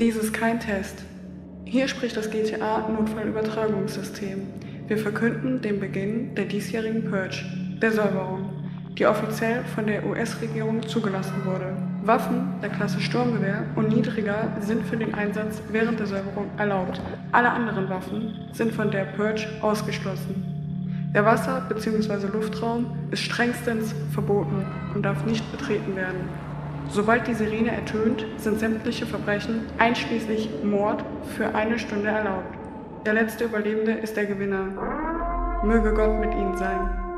Dies ist kein Test. Hier spricht das GTA-Notfallübertragungssystem. Wir verkünden den Beginn der diesjährigen Purge, der Säuberung, die offiziell von der US-Regierung zugelassen wurde. Waffen der Klasse Sturmgewehr und niedriger sind für den Einsatz während der Säuberung erlaubt. Alle anderen Waffen sind von der Purge ausgeschlossen. Der Wasser- bzw. Luftraum ist strengstens verboten und darf nicht betreten werden. Sobald die Sirene ertönt, sind sämtliche Verbrechen, einschließlich Mord, für eine Stunde erlaubt. Der letzte Überlebende ist der Gewinner. Möge Gott mit Ihnen sein.